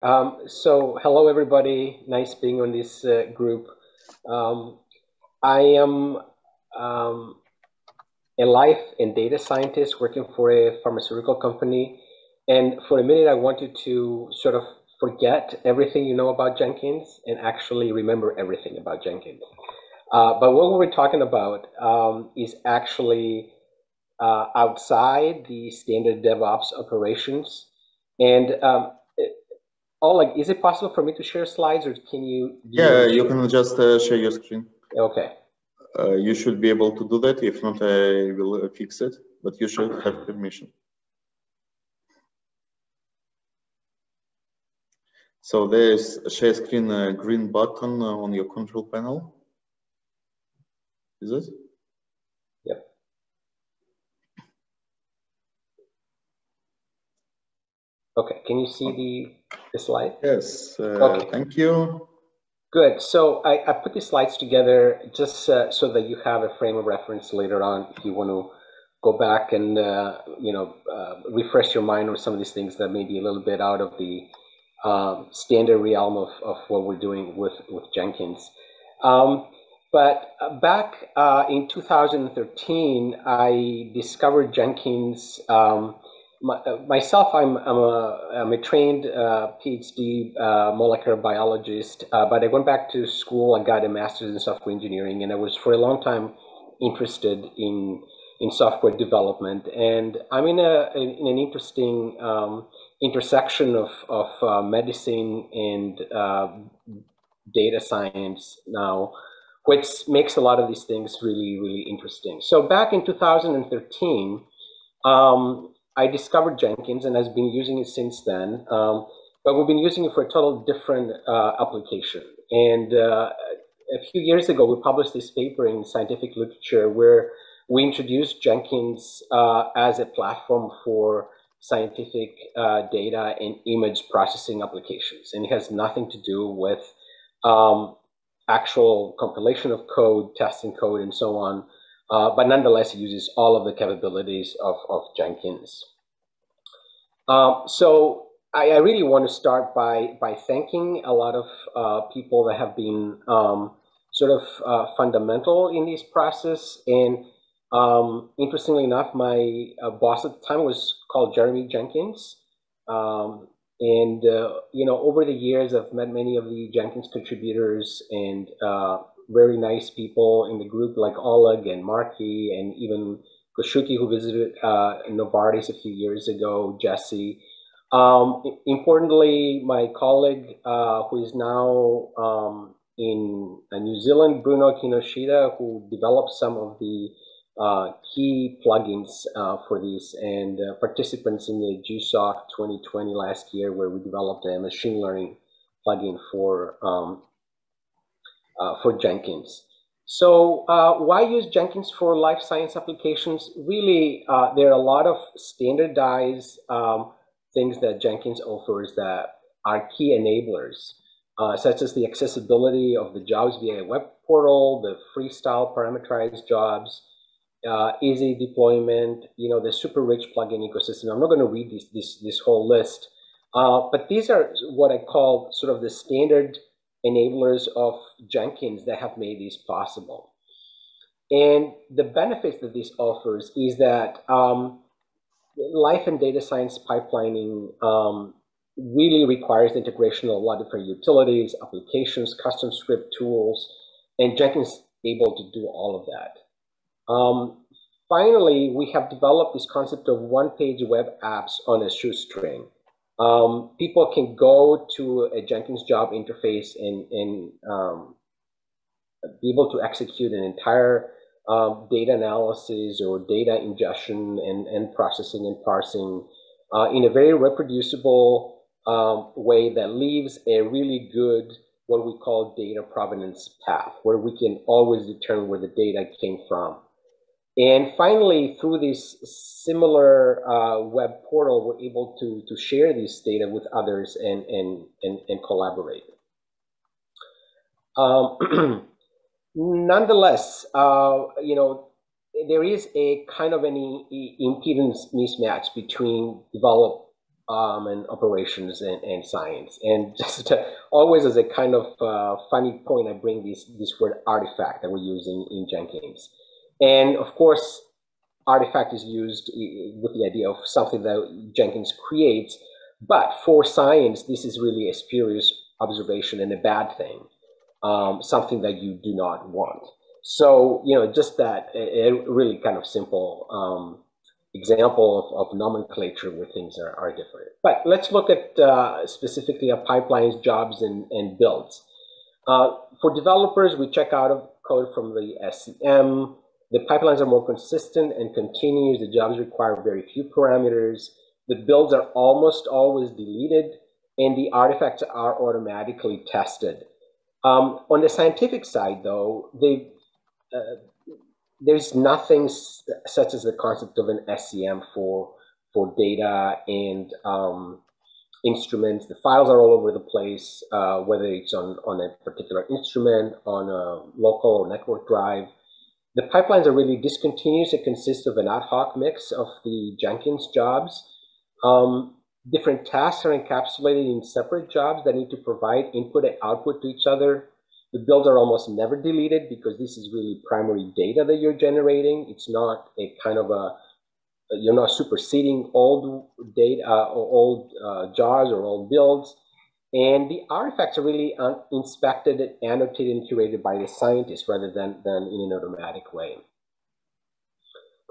Um, so, hello everybody. Nice being on this uh, group. Um, I am um, a life and data scientist working for a pharmaceutical company. And for a minute, I wanted to sort of forget everything you know about Jenkins and actually remember everything about Jenkins. Uh, but what we're talking about um, is actually uh, outside the standard DevOps operations. And oh, like, is it possible for me to share slides or can you? Yeah, you can just uh, share your screen. Okay. Uh, you should be able to do that. If not, I will uh, fix it, but you should have permission. So there's a share screen uh, green button uh, on your control panel. Is it? Yep. Okay, can you see the, the slide? Yes, uh, okay. thank you. Good. So I, I put these slides together just uh, so that you have a frame of reference later on if you want to go back and uh, you know uh, refresh your mind on some of these things that may be a little bit out of the um, standard realm of, of what we're doing with with Jenkins. Um, but uh, back uh, in 2013, I discovered Jenkins. Um, my, uh, myself, I'm, I'm, a, I'm a trained uh, PhD uh, molecular biologist, uh, but I went back to school. I got a master's in software engineering, and I was for a long time interested in in software development. And I'm in a in an interesting um, intersection of of uh, medicine and data science now, which makes a lot of these things really really interesting. So back in 2013. Um, I discovered Jenkins and has been using it since then. Um, but we've been using it for a total different uh, application. And uh, a few years ago, we published this paper in scientific literature where we introduced Jenkins uh, as a platform for scientific uh, data and image processing applications. And it has nothing to do with um, actual compilation of code, testing code, and so on. Uh, but nonetheless, it uses all of the capabilities of, of Jenkins. Um, so I, I, really want to start by, by thanking a lot of uh, people that have been um, sort of uh, fundamental in this process. And um, interestingly enough, my uh, boss at the time was called Jeremy Jenkins. Um, and, uh, you know, over the years, I've met many of the Jenkins contributors and uh, very nice people in the group like Oleg and Marky and even Kohsuke who visited uh, Novartis a few years ago, Jesse. Um, importantly, my colleague uh, who is now um, in uh, New Zealand, Bruno Kinoshita, who developed some of the uh, key plugins uh, for these and uh, participants in the GSOC 2020 last year where we developed a machine learning plugin for um, for Jenkins. So uh, why use Jenkins for life science applications? Really, uh, there are a lot of standardized um, things that Jenkins offers that are key enablers, uh, such as the accessibility of the jobs via a web portal, the freestyle parameterized jobs, uh, easy deployment, you know, the super rich plugin ecosystem. I'm not going to read this, this, this whole list, uh, but these are what I call sort of the standard enablers of Jenkins that have made this possible. And the benefits that this offers is that um, life and data science pipelining um, really requires integration of a lot of different utilities, applications, custom script tools, and Jenkins is able to do all of that. Um, finally, we have developed this concept of one-page web apps on a shoestring um, people can go to a Jenkins job interface and, and um, be able to execute an entire um, data analysis or data ingestion and, and processing and parsing uh, in a very reproducible um, way that leaves a really good what we call data provenance path, where we can always determine where the data came from. And finally, through this similar uh, web portal, we're able to, to share this data with others and, and, and, and collaborate. Um, nonetheless, uh, you know, there is a kind of an impedance mismatch between develop, um, and operations and, and, science. And just always as a kind of uh, funny point, I bring this, this word artifact that we're using in Jenkins. And of course, artifact is used with the idea of something that Jenkins creates. But for science, this is really a spurious observation and a bad thing, um, something that you do not want. So, you know, just that, a, really kind of simple um, example of, of, nomenclature where things are, are different. But let's look at uh, specifically at pipelines, jobs, and, and builds. Uh, for developers, we check out of code from the SCM. The pipelines are more consistent and continuous. The jobs require very few parameters. The builds are almost always deleted, and the artifacts are automatically tested. Um, on the scientific side, though, they uh, there's nothing such as the concept of an SCM for for data and um, instruments. The files are all over the place, uh, whether it's on, on a particular instrument, on a local or network drive. The pipelines are really discontinuous. It consists of an ad hoc mix of the Jenkins jobs. Um, different tasks are encapsulated in separate jobs that need to provide input and output to each other. The builds are almost never deleted because this is really primary data that you're generating. It's not a kind of a, you're not superseding old data uh, or old uh, jars or old builds. And the artifacts are really inspected, annotated, and curated by the scientists rather than, than in an automatic way.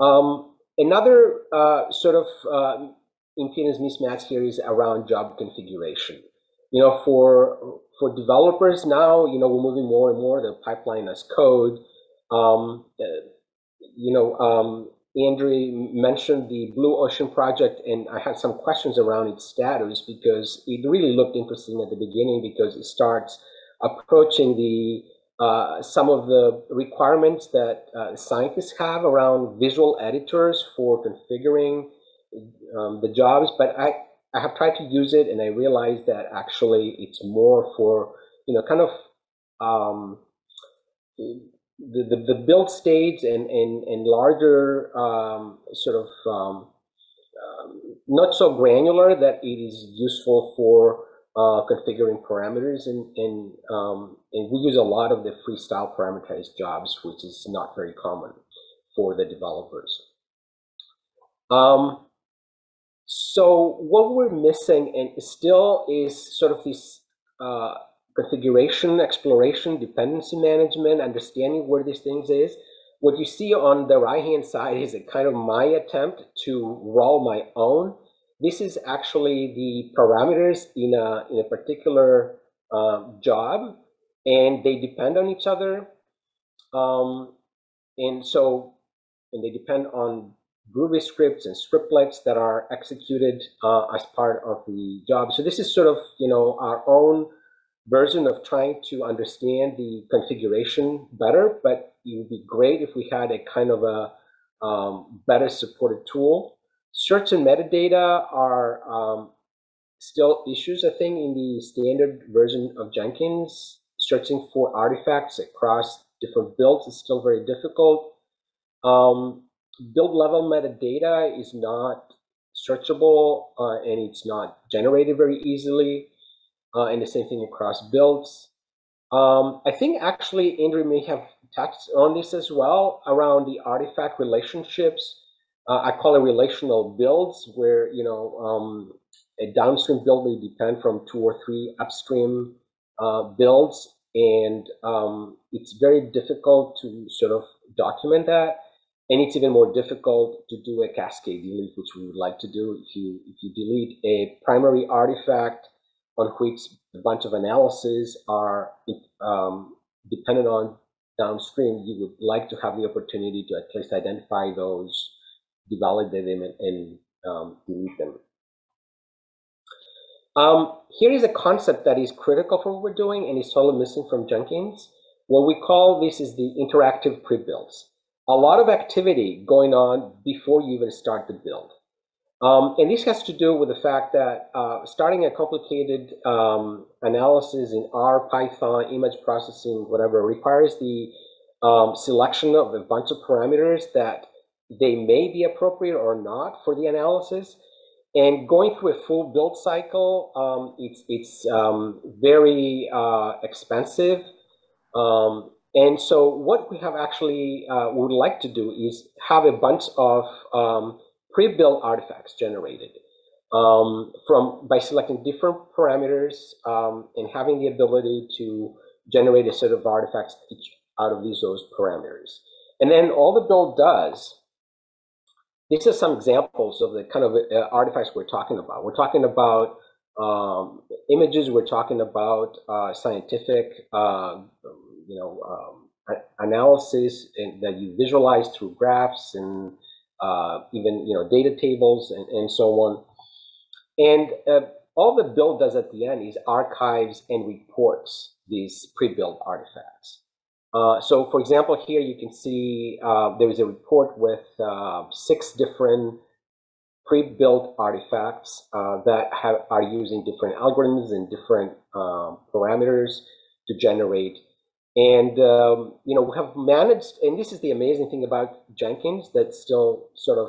Um, another uh, sort of uh, impedance mismatch here is around job configuration. You know, for for developers now, you know, we're moving more and more the pipeline as code. Um, uh, you know, um, Andrew mentioned the Blue Ocean project, and I had some questions around its status because it really looked interesting at the beginning because it starts approaching the uh, some of the requirements that uh, scientists have around visual editors for configuring um, the jobs. But I, I have tried to use it and I realized that actually it's more for, you know, kind of um, the, the, the, build stage and, and, and larger um, sort of um, um, not so granular that it is useful for uh, configuring parameters and, and, um, and we use a lot of the freestyle parameterized jobs, which is not very common for the developers. Um, so what we're missing and still is sort of this uh, configuration, exploration, dependency management, understanding where these things is. What you see on the right-hand side is a kind of my attempt to roll my own. This is actually the parameters in a, in a particular uh, job, and they depend on each other. Um, and so, and they depend on Groovy scripts and scriptlets that are executed uh, as part of the job. So this is sort of, you know, our own version of trying to understand the configuration better, but it would be great if we had a kind of a um, better supported tool. Search and metadata are um, still issues, I think, in the standard version of Jenkins. Searching for artifacts across different builds is still very difficult. Um, build level metadata is not searchable uh, and it's not generated very easily. Uh, and the same thing across builds. Um, I think actually Andrew may have touched on this as well around the artifact relationships. Uh, I call it relational builds where, you know, um, a downstream build may depend from two or three upstream uh, builds. And um, it's very difficult to sort of document that. And it's even more difficult to do a cascade delete, which we would like to do. If you, if you delete a primary artifact on which a bunch of analyses are um, dependent on downstream, you would like to have the opportunity to at least identify those, devalidate them, and, and um, delete them. Um, here is a concept that is critical for what we're doing and is totally missing from Jenkins. What we call this is the interactive pre-builds a lot of activity going on before you even start the build. Um, and this has to do with the fact that uh, starting a complicated um, analysis in R, Python, image processing, whatever, requires the um, selection of a bunch of parameters that they may be appropriate or not for the analysis. and going through a full build cycle, um, it's, it's um, very uh, expensive. Um, and so what we have actually uh, would like to do is have a bunch of pre-built artifacts generated um, from by selecting different parameters um, and having the ability to generate a set of artifacts each out of these those parameters. And then all the build does these are some examples of the kind of uh, artifacts we're talking about. We're talking about um, images. We're talking about uh, scientific, uh, you know, um, analysis and, that you visualize through graphs and uh, even you know data tables and, and so on. And uh, all the build does at the end is archives and reports these pre-built artifacts. Uh, so for example, here you can see uh, there is a report with uh, six different pre-built artifacts uh, that have, are using different algorithms and different um, parameters to generate. And, um, you know, we have managed, and this is the amazing thing about Jenkins that still sort of,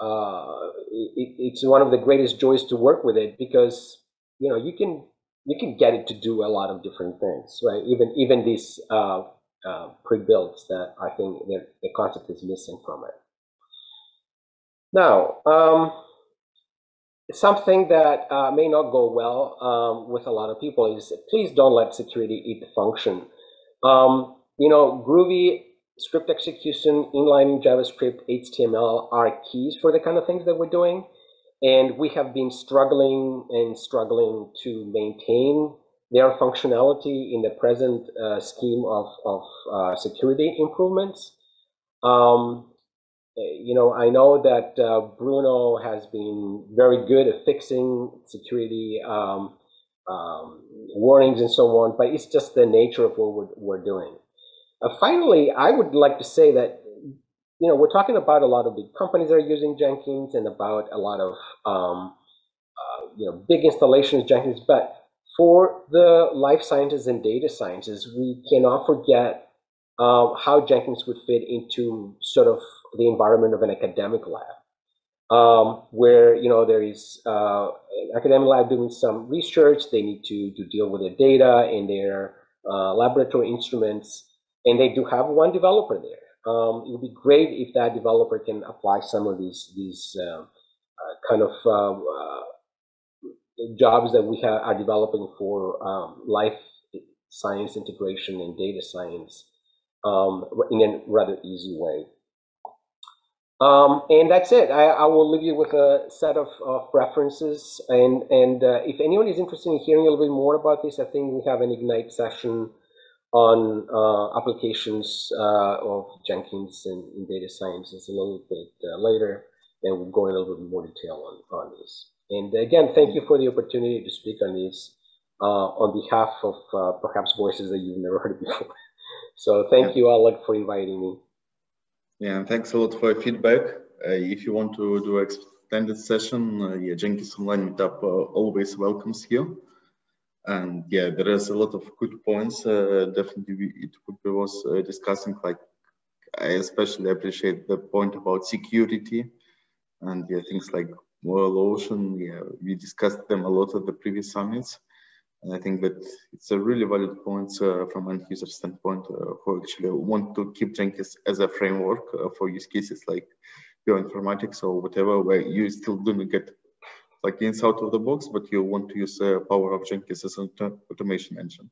uh, it, it's one of the greatest joys to work with it because, you know, you can you can get it to do a lot of different things, right? Even even these uh, uh, pre-builds that I think the concept is missing from it. Now, um, something that uh, may not go well um, with a lot of people is please don't let security eat the function. Um, you know, Groovy, script execution, inlining JavaScript, HTML are keys for the kind of things that we're doing. And we have been struggling and struggling to maintain their functionality in the present uh, scheme of, of uh, security improvements. Um, you know, I know that uh, Bruno has been very good at fixing security um, um, warnings and so on, but it's just the nature of what we're, we're doing. Uh, finally, I would like to say that you know, we're talking about a lot of big companies that are using Jenkins and about a lot of, um, uh, you know, big installations Jenkins. But for the life sciences and data sciences, we cannot forget uh, how Jenkins would fit into sort of the environment of an academic lab. Um, where you know there is uh, an academic lab doing some research, they need to, to deal with their data and their uh, laboratory instruments, and they do have one developer there um, it would be great if that developer can apply some of these these uh, uh, kind of uh, uh jobs that we have, are developing for um, life science integration and data science um, in a rather easy way. Um, and that's it. I, I, will leave you with a set of, of references. And, and uh, if anyone is interested in hearing a little bit more about this, I think we have an Ignite session on uh, applications uh, of Jenkins in, in, data sciences a little bit uh, later, and we'll go in a little bit more detail on, on this. And again, thank you for the opportunity to speak on this uh, on behalf of uh, perhaps voices that you've never heard before. so thank yeah. you, Oleg, for inviting me. Yeah, and thanks a lot for your feedback. Uh, if you want to do an extended session, yeah, Jenkins Online Meetup always welcomes you. And yeah there is a lot of good points uh, definitely it was uh, discussing like i especially appreciate the point about security and yeah things like Blue Ocean. Yeah we discussed them a lot at the previous summits and i think that it's a really valid point uh, from an user standpoint uh, who actually want to keep jenkins as a framework uh, for use cases like bioinformatics or whatever where you still don't get like inside of the box, but you want to use the power of Jenkins as an automation engine.